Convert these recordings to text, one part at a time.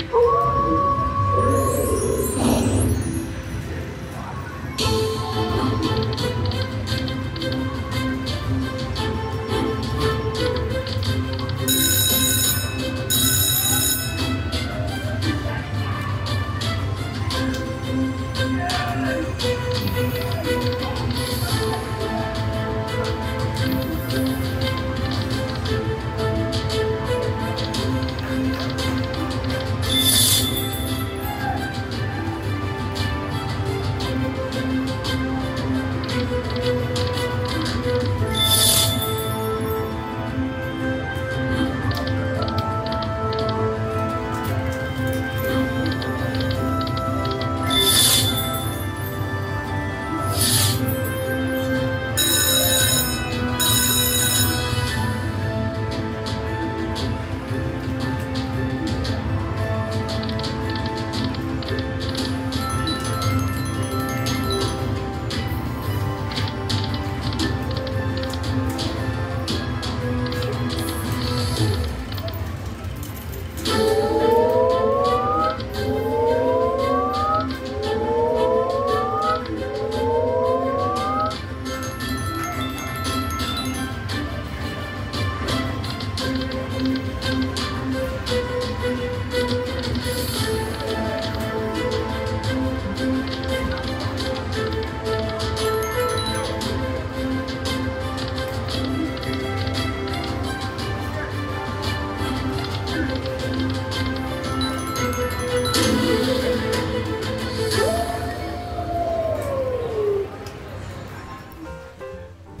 Ooh.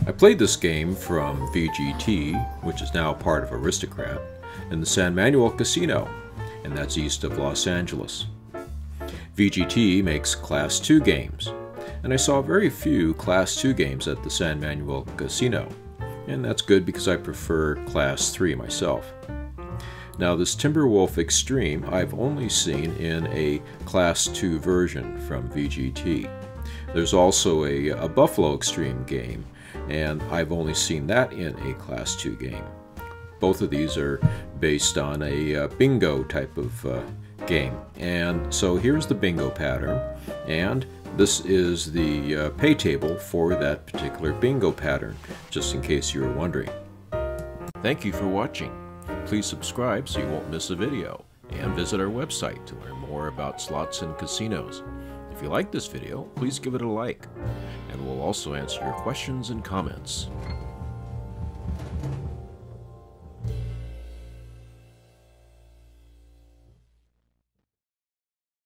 I played this game from VGT, which is now part of Aristocrat, in the San Manuel Casino, and that's east of Los Angeles. VGT makes Class 2 games, and I saw very few Class 2 games at the San Manuel Casino, and that's good because I prefer Class 3 myself. Now this Timber Wolf Xtreme I've only seen in a Class 2 version from VGT. There's also a, a Buffalo Extreme game, and I've only seen that in a Class 2 game. Both of these are based on a uh, bingo type of uh, game. And so here's the bingo pattern, and this is the uh, pay table for that particular bingo pattern, just in case you were wondering. Thank you for watching. Please subscribe so you won't miss a video, and visit our website to learn more about slots and casinos. If you like this video, please give it a like, and we'll also answer your questions and comments.